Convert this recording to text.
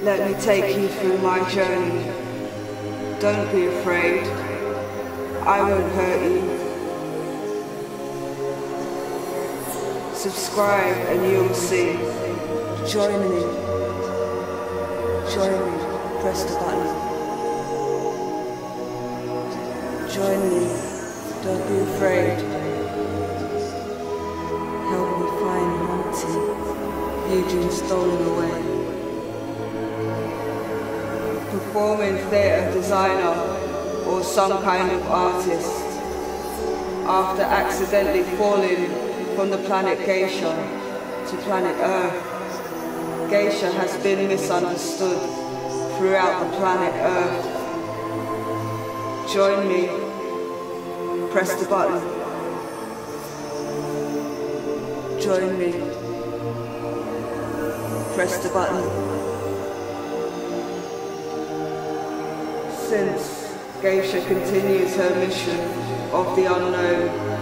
Let me take you through my journey. Don't be afraid. I won't hurt you. Subscribe and you'll see. Join me. Join me. Press the button. Join me. Don't be afraid. Help me find Monty. Eugene stolen away. Performing theatre designer or some kind of artist. After accidentally falling from the planet Geisha to planet Earth, Geisha has been misunderstood throughout the planet Earth. Join me. Press the button. Join me. Press the button. Since Geisha continues her mission of the unknown